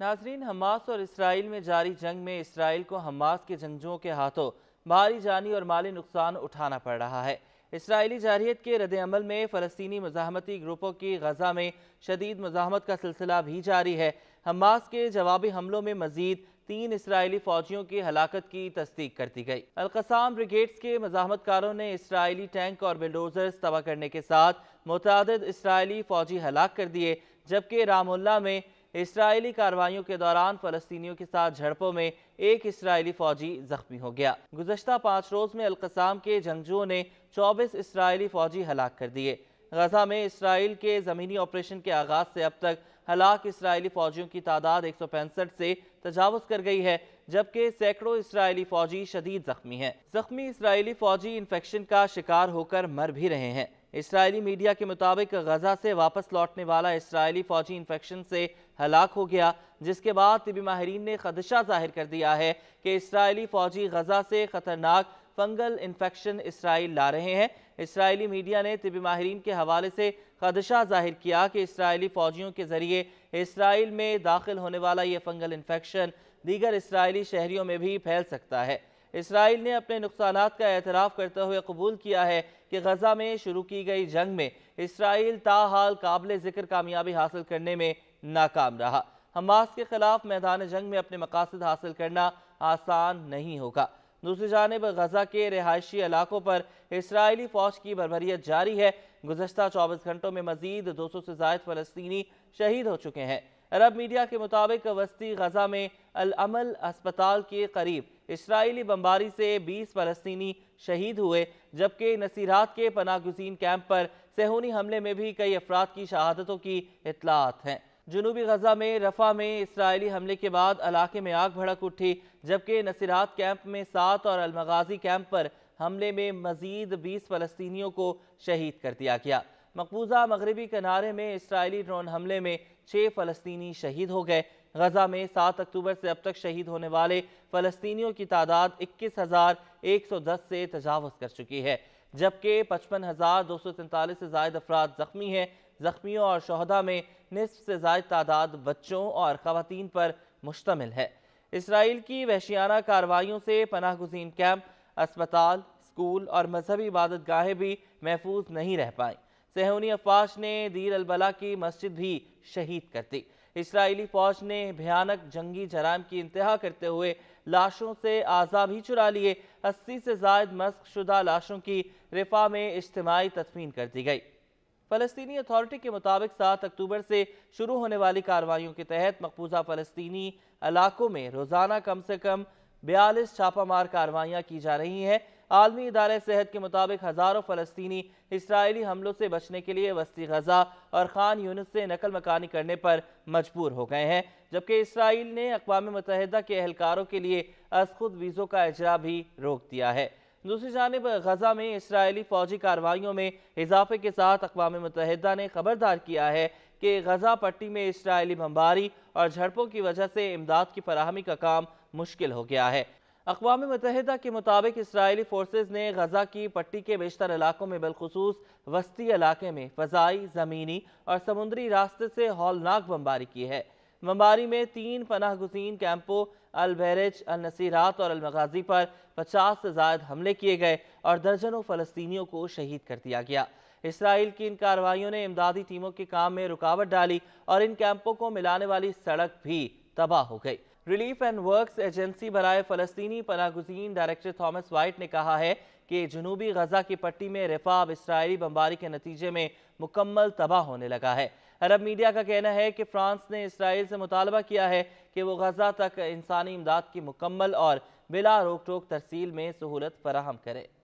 नाजरीन, हमास और इसराइल में जारी जंग में इसराइल को हमास के जंगजुओं के हाथों भारी जानी और माली नुकसान उठाना पड़ रहा है। इसराइली जारियत के रद्द अमल में फ़लस्तनी मजामती ग्रुपों की गजा में शदीद मजामत का सिलसिला भी जारी है। हमास के जवाबी हमलों में मजीद तीन इसराइली फौजियों की हलाकत की तस्दीक कर दी गई। अलकसाम ब्रिगेड्स के मजामतकारों ने इसराइली टैंक और बिल्डोजर्स तबाह करने के साथ मुतद इसराइली फौजी हलाक कर दिए, जबकि रामुल्ला में इसराइली कार्रवाइयों के दौरान फ़लस्तियों के साथ झड़पों में एक इसराइली फौजी जख्मी हो गया। गुजशत पाँच रोज़ में अलकसाम के जंगजुओं ने चौबीस इसराइली फौजी हलाक कर दिए। गजा में इसराइल के ज़मीनी ऑपरेशन के आगाज़ से अब तक हलाक इसराइली फौजियों की तादाद एक सौ पैंसठ से तजावज़ कर गई है, जबकि सैकड़ों इसराइली फौजी शदीद जख्मी हैं। जख्मी इसराइली फौजी इन्फेक्शन का शिकार होकर मर भी रहे हैं। इसराइली मीडिया के मुताबिक गजा से वापस लौटने वाला इसराइली फौजी इन्फेक्शन से हलाक हो गया, जिसके बाद तिबी माहरीन ने खदशा ज़ाहिर कर दिया है कि इसराइली फौजी गजा से खतरनाक फंगल इन्फेक्शन इसराइल ला रहे हैं। इसराइली मीडिया ने तिबी माहरीन के हवाले से खदशा ज़ाहिर किया कि इसराइली फौजियों के ज़रिए इसराइल में दाखिल होने वाला ये फंगल इन्फेक्शन दीगर इसराइली शहरियों में भी फैल सकता है। इसराइल ने अपने नुकसान का एतराफ़ करते हुए कबूल किया है कि गजा में शुरू की गई जंग में इसराइल ताहाल काबिल ज़िक्र कामयाबी हासिल करने में नाकाम रहा। हमास के खिलाफ मैदान जंग में अपने मकासद हासिल करना आसान नहीं होगा। दूसरी जानब, गजा के रिहायशी इलाकों पर इसराइली फ़ौज की बरबरीत जारी है। गुजशत चौबीस घंटों में मजीद दो सौ से जायद फ़लस्तनी शहीद हो चुके हैं। अरब मीडिया के मुताबिक वस्ती गजा में अल अस्पताल के करीब इसराइली बम्बारी से 20 फ़लस्तनी शहीद हुए, जबकि नसीरात के पनागुजीन कैंप पर सेहूनी हमले में भी कई अफराद की शहादतों की इतलात हैं। जनूबी गजा में रफा में इसराइली हमले के बाद इलाके में आग भड़क उठी, जबकि नसीरात कैंप में सात और अलमगाजी कैंप पर हमले में मजीद बीस फ़लस्तियों को शहीद कर दिया गया। मकबूजा मगरबी किनारे में इसराइली ड्रोन हमले में छः फ़लस्तनी शहीद हो गए। गजा में सात अक्टूबर से अब तक शहीद होने वाले फ़लस्तियों की तादाद इक्कीस हज़ार एक सौ दस से तजावज़ कर चुकी है, जबकि पचपन हज़ार दो सौ तैंतालीस से जायद अफराद ज़ख्मी हैं। जख्मियों और शहदा में निसफ से जायद तादाद बच्चों और ख़वान पर मुश्तमिल है। इसराइल की वहशियाना कार्रवाइयों से पनाह गुजीन कैंप, अस्पताल, स्कूल और मजहबी इबादत गाहें भी महफूज नहीं रह पाई। सेहूनी अफवाज ने दीर अलबला की मस्जिद भी शहीद कर दी। इसराइली फौज ने भयानक जंगी जराम की इंतहा करते हुए लाशों से आज़ा भी चुरा लिए। अस्सी से जायद मस्क शुदा लाशों की रिफा में इज्तमाही तदफीन कर दी गई। फ़लस्तनी अथॉरिटी के मुताबिक सात अक्टूबर से शुरू होने वाली कार्रवाइयों के तहत मकबूजा फ़लस्तनी इलाकों में रोज़ाना कम से कम बयालीस छापामार कार्रवाइयाँ की जा रही हैं। आलमी इदारे सेहत के मुताबिक हज़ारों फ़लस्तनी इसराइली हमलों से बचने के लिए वस्ती गजा और खान यूनिस से नकल मकानी करने पर मजबूर हो गए हैं, जबकि इसराइल ने अकवा मुतहदा के एहलकारों के लिए खुद वीज़ों का अजरा भी रोक दिया है। दूसरी जानब, गजा में इसराइली फौजी कार्रवाइयों में इजाफे के साथ अकवा मुतहदा ने खबरदार किया है कि गजा पट्टी में इसराइली बम्बारी और झड़पों की वजह से इमदाद की फराहमी का काम मुश्किल हो गया है। अकवा मुतहदा के मुताबिक इसराइली फोर्सेज ने गजा की पट्टी के बेशतर इलाकों में बिलखसूस वस्ती इलाके में फ़जाई, ज़मीनी और समुद्री रास्ते से हौलनाक बम्बारी की है। बम्बारी में तीन पनाह गुजीन कैंपों अलबेरज नसीरात और अलमगाजी पर पचास से ज़्यादा हमले किए गए और दर्जनों फ़लस्तियों को शहीद कर दिया गया। इसराइल की इन कार्रवाइयों ने इमदादी टीमों के काम में रुकावट डाली और इन कैंपों को मिलाने वाली सड़क भी तबाह हो गई। रिलीफ एंड वर्क्स एजेंसी बरए फ़लस्तनी पनागुजीन डायरेक्टर थॉमस वाइट ने कहा है कि जनूबी गजा की पट्टी में रिफाब इसराइली बम्बारी के नतीजे में मुकम्मल तबाह होने लगा है। अरब मीडिया का कहना है कि फ्रांस ने इसराइल से मुतालबा किया है कि वो गजा तक इंसानी इमदाद की मुकम्मल और बिला रोक टोक तरसील में सहूलत फराहम करे।